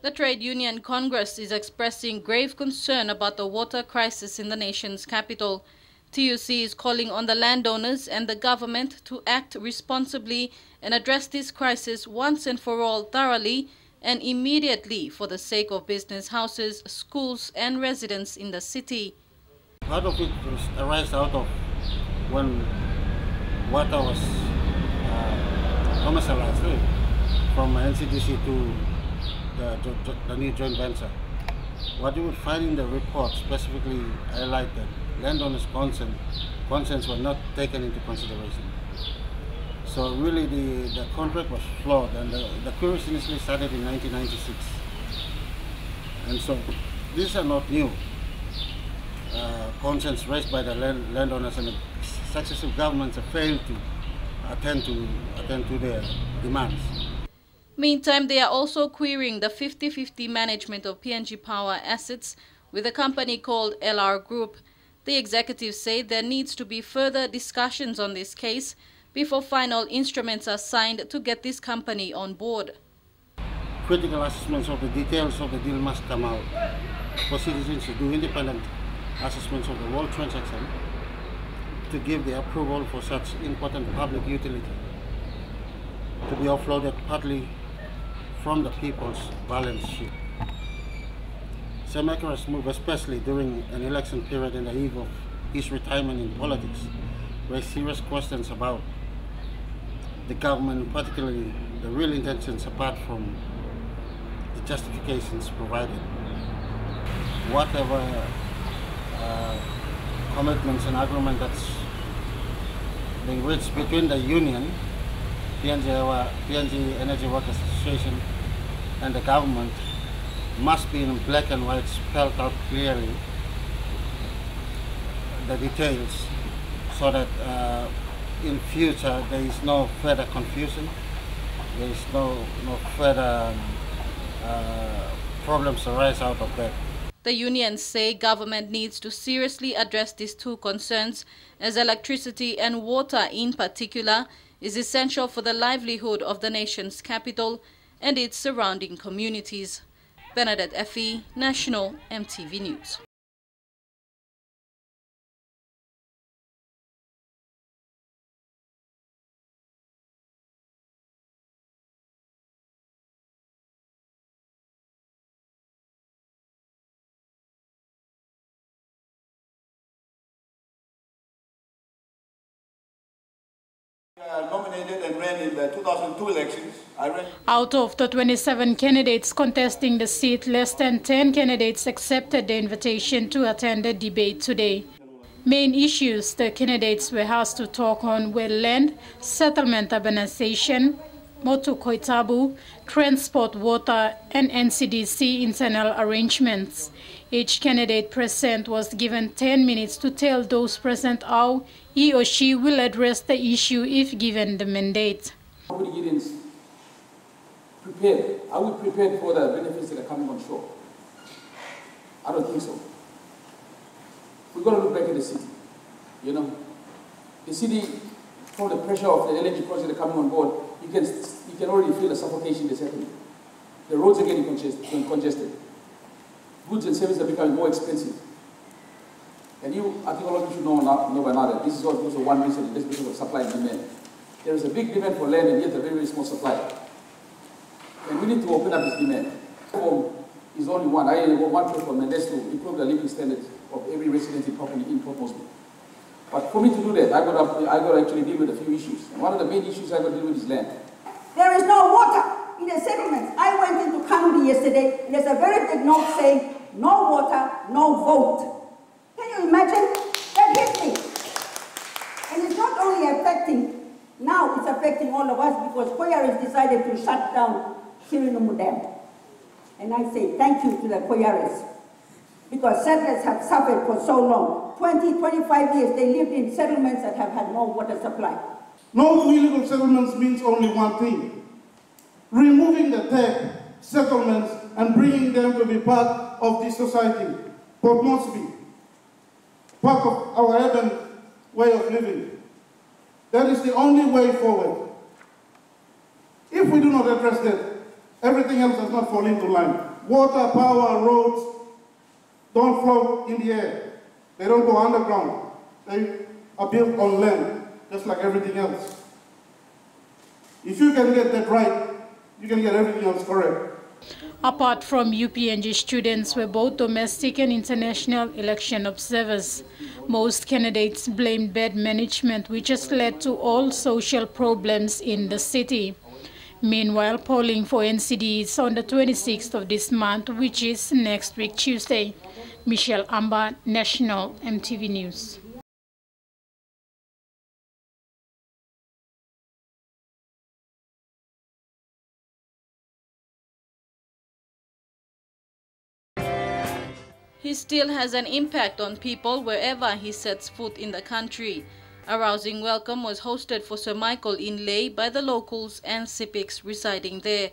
The Trade Union Congress is expressing grave concern about the water crisis in the nation's capital. TUC is calling on the landowners and the government to act responsibly and address this crisis once and for all thoroughly and immediately for the sake of business houses, schools and residents in the city. Part of it arises out of when water was uh, commercialized eh, from NCDC to the, the, the new joint venture. What you would find in the report specifically highlight that landowners' consent, consents were not taken into consideration. So really the, the contract was flawed and the, the queries initially started in 1996. And so these are not new uh, concerns raised by the land, landowners and successive governments have failed to attend to, attend to their demands. Meantime, they are also querying the 50-50 management of PNG Power assets with a company called LR Group. The executives say there needs to be further discussions on this case before final instruments are signed to get this company on board. Critical assessments of the details of the deal must come out for citizens to do independent assessments of the whole transaction to give the approval for such important public utility to be offloaded partly from the people's balance sheet. Sir Mekere's move, especially during an election period in the eve of his retirement in politics, raised serious questions about the government, particularly the real intentions apart from the justifications provided. Whatever uh, commitments and agreement that's reached between the union PNG, PNG Energy Workers Association and the government must be in black and white spelled out clearly the details so that uh, in future there is no further confusion, there is no, no further um, uh, problems arise out of that. The unions say government needs to seriously address these two concerns as electricity and water in particular is essential for the livelihood of the nation's capital and its surrounding communities. Bernadette Effie, National EMTV News. Out of the 27 candidates contesting the seat, less than 10 candidates accepted the invitation to attend the debate today. Main issues the candidates were asked to talk on were land, settlement urbanization, Motu Koitabu, transport, water, and NCDC internal arrangements. Each candidate present was given 10 minutes to tell those present how he or she will address the issue if given the mandate. Nobody Gideon's prepared. Are we prepared for the benefits that are coming on shore? I don't think so. We've got to look back at the city. You know, the city, from the pressure of the LNG project coming on board, you can, you can already feel the suffocation that's happening. The roads are getting congested. Goods and services are becoming more expensive. And you, I think all of you should know, know by now that this is also one reason, this because of supply and demand. There is a big demand for land and yet a very, very small supply. And we need to open up this demand. Home is only one. I have one platform, and that's to improve the living standards of every resident in property in Port Moresby. But for me to do that, I got to, I got to actually deal with a few issues. And one of the main issues I got to deal with is land. There is no water in the settlements. I went into Kanudi yesterday, and there's a very big note saying, no water, no vote. Can you imagine? That hit me. And it's not only affecting, now it's affecting all of us because Koiaris decided to shut down Sirinumu Dam. And I say thank you to the Koiaris because settlers have suffered for so long. 20, 25 years they lived in settlements that have had no water supply. No illegal settlements means only one thing. Removing the tech settlements and bringing them to be part of this society. Port Moresby, part of our urban way of living. That is the only way forward. If we do not address that, Everything else does not fall into line. Water, power, roads don't float in the air. They don't go underground. They are built on land, just like everything else. If you can get that right, you can get everything else correct. Apart from UPNG students were both domestic and international election observers. Most candidates blamed bad management which has led to all social problems in the city. Meanwhile, polling for NCD is on the 26th of this month, which is next week Tuesday. Michelle Amba, National EMTV News. He still has an impact on people wherever he sets foot in the country. A rousing welcome was hosted for Sir Michael in Lae by the locals and Sepiks residing there.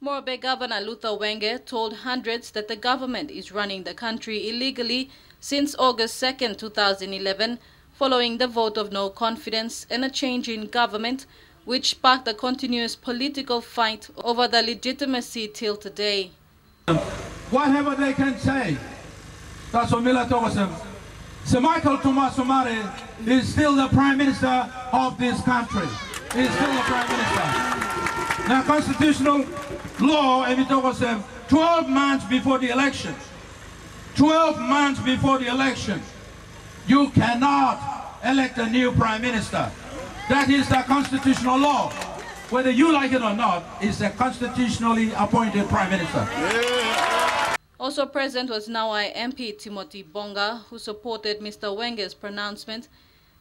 Morobe Governor Luther Wenge told hundreds that the government is running the country illegally since August 2, 2011, following the vote of no confidence and a change in government which sparked a continuous political fight over the legitimacy till today. Whatever they can say, that's what Mila Togosem. Sir Michael Thomas Somare is still the Prime Minister of this country. He is still the Prime Minister. Now, constitutional law, Evitogosem, 12 months before the election, 12 months before the election, you cannot elect a new prime minister. That is the constitutional law. Whether you like it or not, is a constitutionally appointed prime minister. Also present was Nawae MP Timothy Bonga, who supported Mr. Wenge's pronouncement,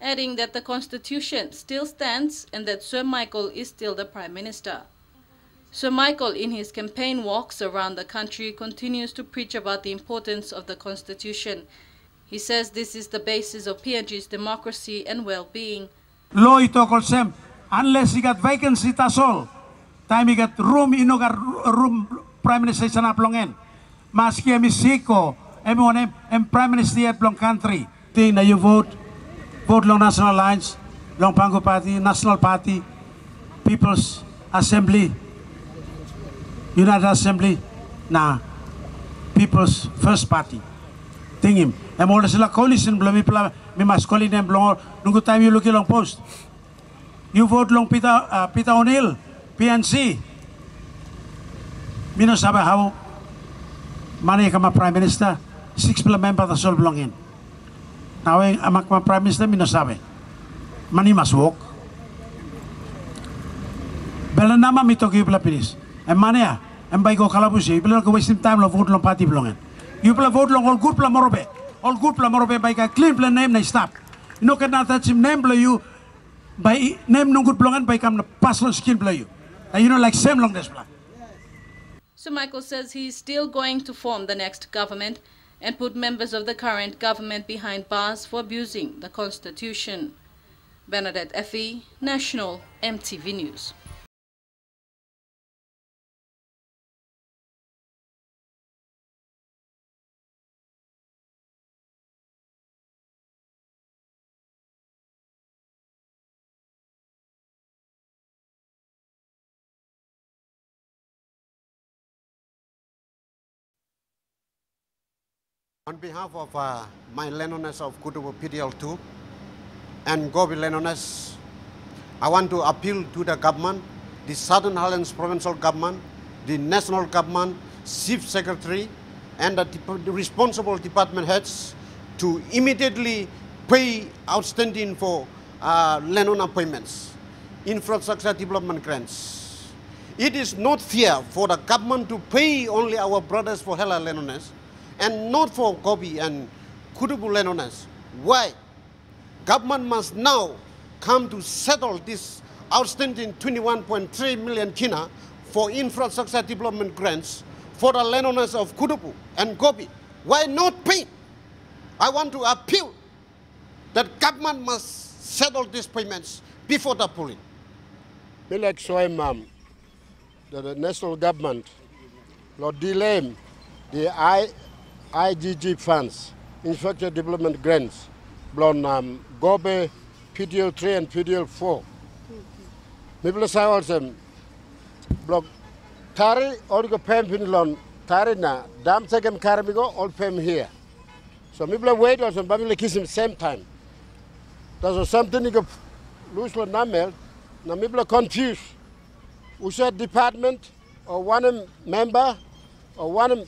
adding that the constitution still stands and that Sir Michael is still the prime minister. Sir Michael, in his campaign walks around the country, continues to preach about the importance of the Constitution. He says this is the basis of PNG's democracy and well-being. Law ito kolsem, unless you got vacancy tasol, time you got room ino got room Prime Minister sa naplongen. Maski emi siko, emi onem, em Prime Minister at long country. Ting na you vote, vote long National Alliance, long Pangu Party, National Party, People's Assembly, United Assembly na People's First Party. Tingim. Em ora sila coalition belum pula mi mas calling them belum nunggu time you look long post. You vote long Peter uh, Peter O'Neill, PNC. Mino sabe how mani kama Prime Minister six pula member sol belongin. Now amak ma Prime Minister mino sabe. Mani mas walk. Bela nama mito ki pula pinis. Mana ya? Em baik ko kalabusi. Bila ko wasting time lo vote lo party belongan. You pula vote lo all good morobe. All good pula morobe baik ka clean pula name na stop. You know kena touch him name pula you. By name nung good belongan baik kam na pass lo skin pula you. And you know like same long this pula. So Michael says he's still going to form the next government and put members of the current government behind bars for abusing the constitution. Bernadette Effie, National EMTV News. On behalf of uh, my Lenones of Kutubu PDL2 and Gobe Lenones, I want to appeal to the government, the Southern Highlands Provincial Government, the National Government, Chief Secretary, and the, the responsible department heads to immediately pay outstanding for uh, Lenona payments, infrastructure development grants. It is not fair for the government to pay only our brothers for Hela Lenones, and not for Gobe and Kutubu landowners. Why? Government must now come to settle this outstanding 21.3 million kina for infrastructure development grants for the landowners of Kutubu and Gobe. Why not pay? I want to appeal that government must settle these payments before the polling. Like Soimam, the national government lo delay the I, IGG funds, infrastructure development grants, blon um, Gobe PDL 3 and PDL 4. Mibla sawalsem blok tari orgo pem pinilon tari na dam second karmigo all pem here. So mibla wait also bamile kisim same time. That's something you go lose lo namel na mibla confused. Usha department or one member or one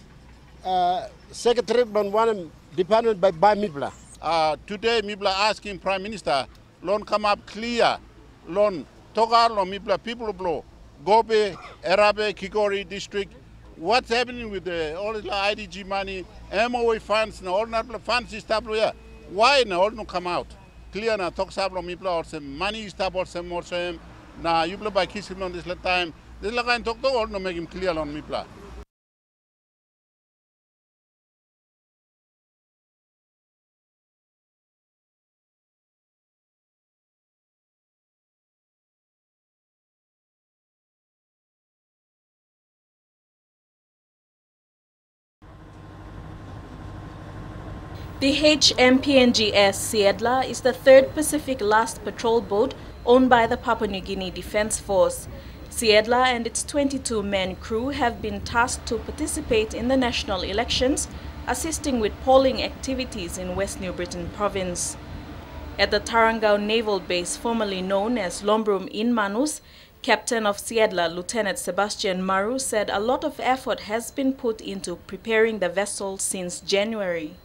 uh, secretary one department by, by Mibla. Uh, today Mibla asking Prime Minister, loan come up clear, loan Togar, loan Mibla people blow, Gobe, Erave, Kikori district. What's happening with the, all the IDG money, MOA funds, and all the funds is here? Why no all no come out? Clear na talk sablo Mibla or some money is or some more some. Na blow by kissing on this time. This la kain talk to all no make him clear on Mibla. The HMPNGS Seeadler is the third Pacific class patrol boat owned by the Papua New Guinea Defense Force. Seeadler and its 22-man crew have been tasked to participate in the national elections, assisting with polling activities in West New Britain province. At the Tarangau Naval Base, formerly known as Lombrum in Manus, Captain of Seeadler, Lieutenant Sebastian Maru, said a lot of effort has been put into preparing the vessel since January.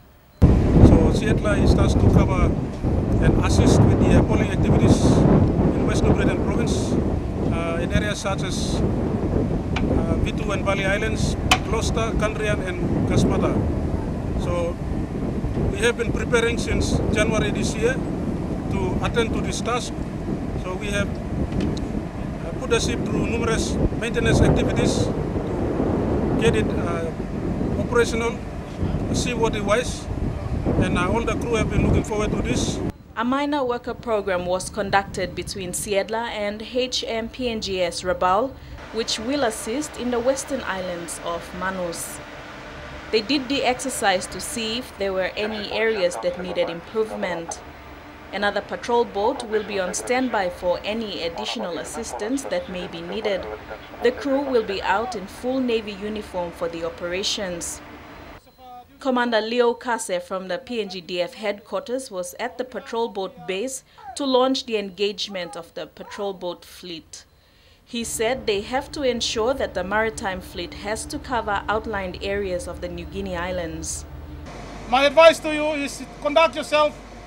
Seeadler is tasked to cover and assist with the polling activities in West New Britain province uh, in areas such as uh, Vitu and Bali Islands, Gloucester, Kandrian and Gasmata. So we have been preparing since January this year to attend to this task. So we have uh, put the ship through numerous maintenance activities to get it uh, operational, seaworthy-wise, and uh, all the crew have been looking forward to this. A minor worker program was conducted between Seeadler and HMPNGS Rabaul, which will assist in the western islands of Manus. They did the exercise to see if there were any areas that needed improvement. Another patrol boat will be on standby for any additional assistance that may be needed. The crew will be out in full Navy uniform for the operations. Commander Leo Kase from the PNGDF headquarters was at the patrol boat base to launch the engagement of the patrol boat fleet. He said they have to ensure that the maritime fleet has to cover outlined areas of the New Guinea Islands. My advice to you is conduct yourself